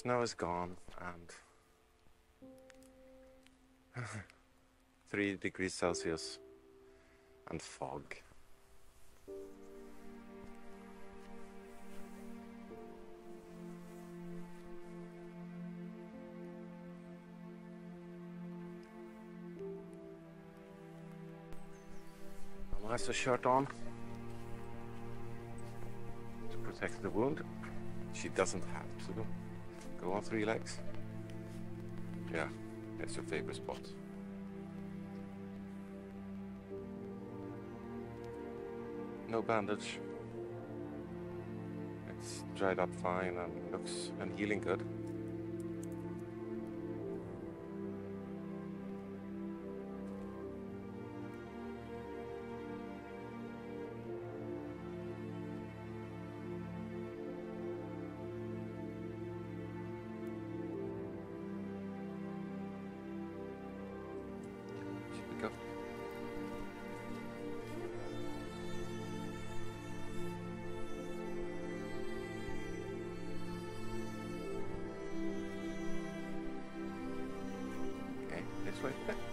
snow is gone and 3 degrees Celsius and fog. A shirt on to protect the wound. She doesn't have to go on three legs. Yeah, it's your favorite spot. No bandage. It's dried up fine and looks and healing good.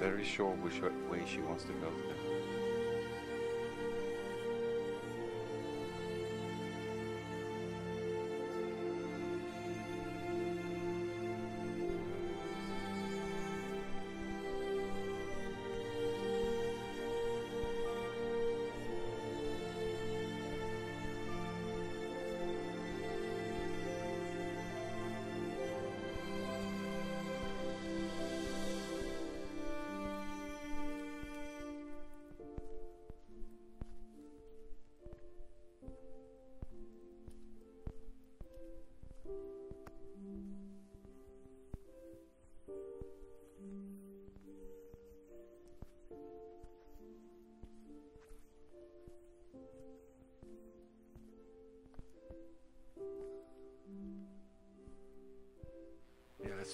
very sure which way she wants to go.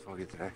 Foggy today.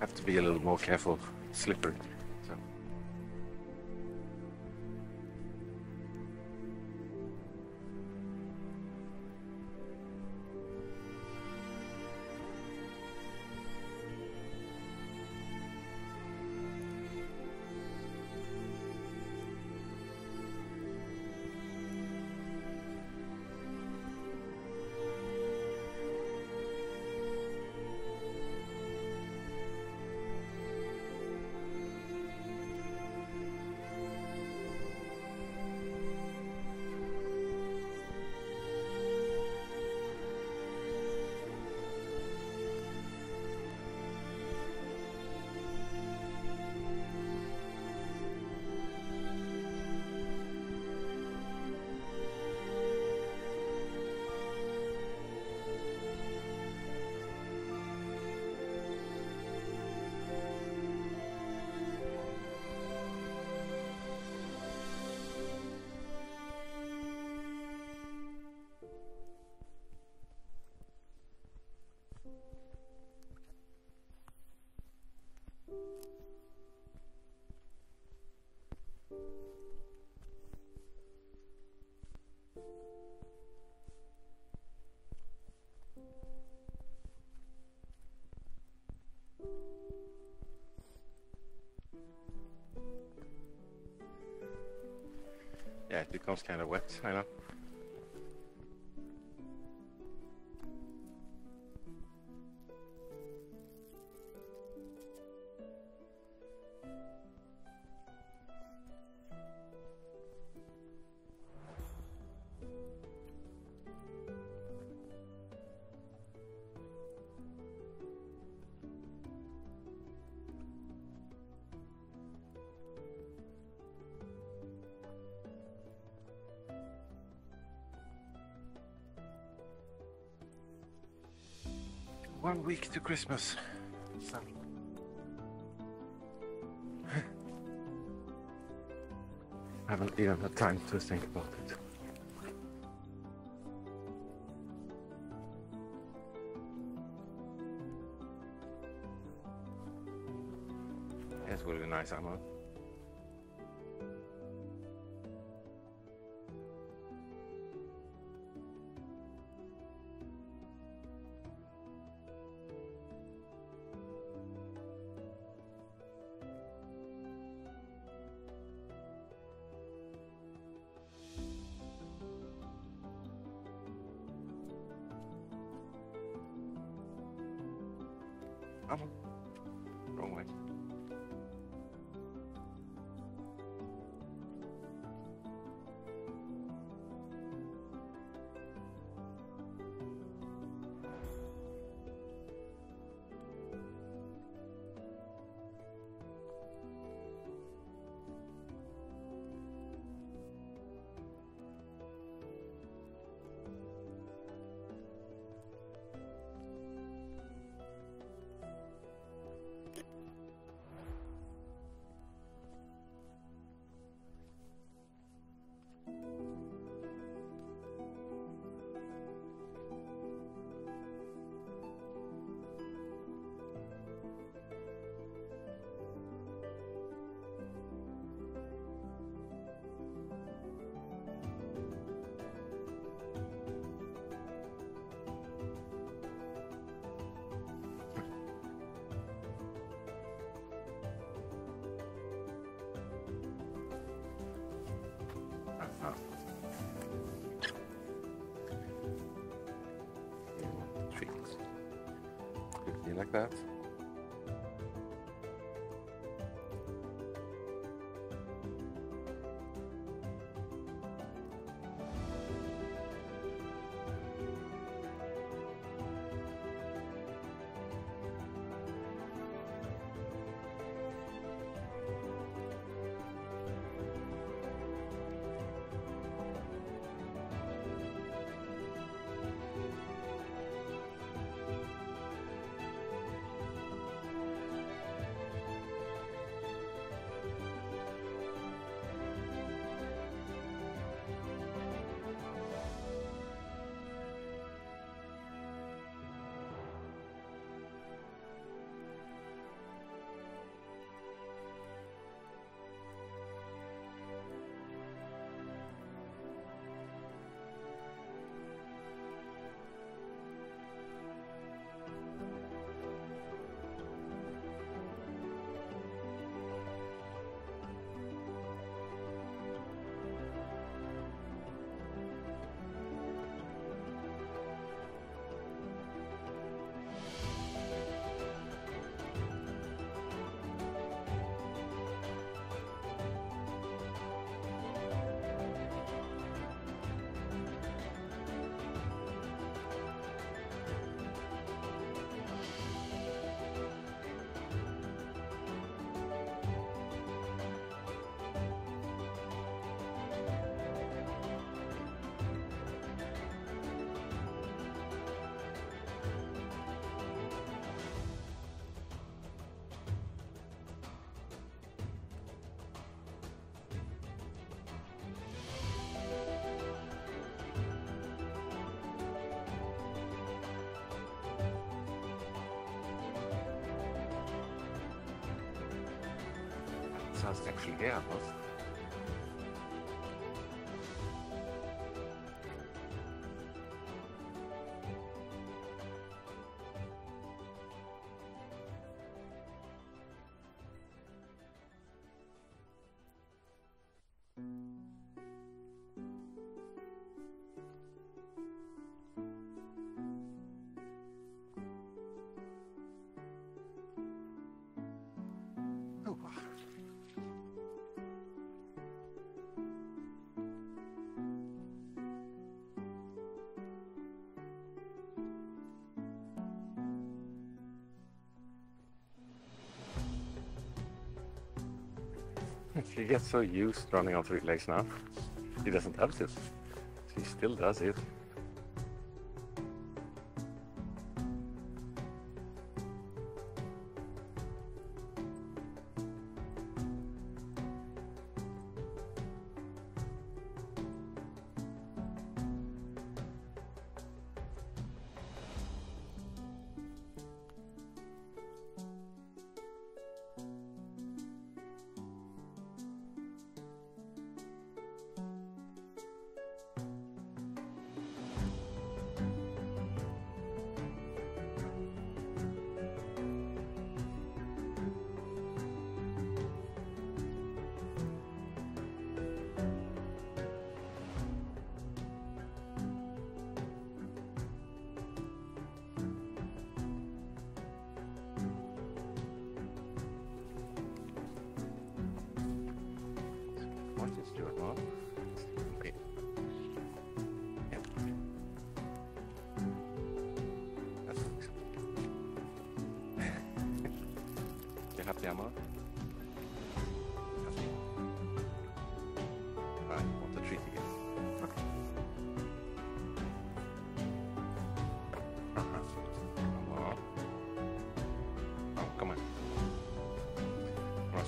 Have to be a little more careful. Slippery. Becomes kind of wet, I know. One week to Christmas. So. I haven't even had time to think about it. It's really nice, Aamu. You like that? Sounds actually but She gets so used running on three legs now. She doesn't have to. She still does it.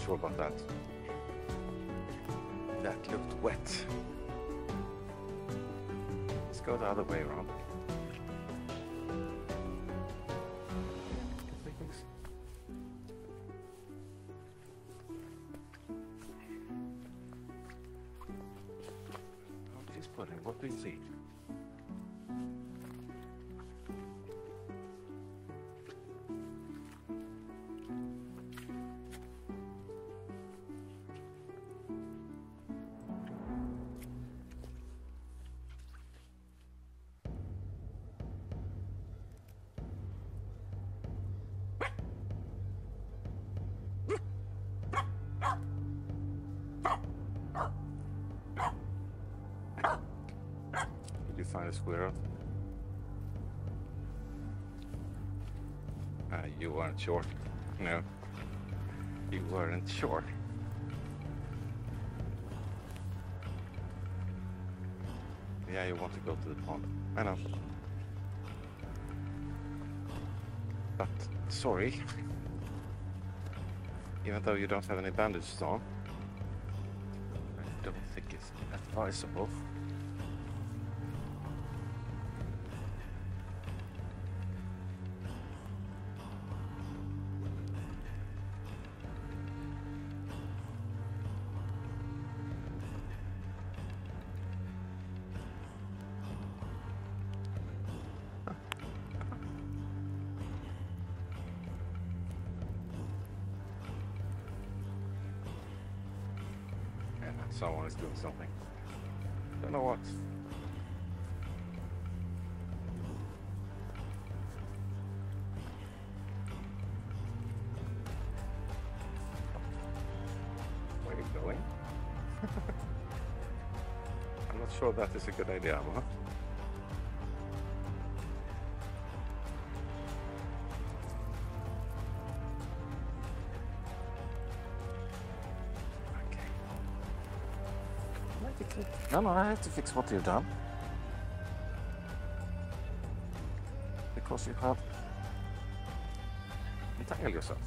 Sure about that. That looked wet. Let's go the other way around. Oh. What do you see? Find a squirrel? Uh, you weren't sure. No. You weren't sure. Yeah, you want to go to the pond. I know. But, sorry. Even though you don't have any bandages on, I don't think it's advisable. Someone is doing something. Don't know what. Where are you going? I'm not sure that is a good idea, huh? No, no, I have to fix what you've done. Because you have entangled yourself.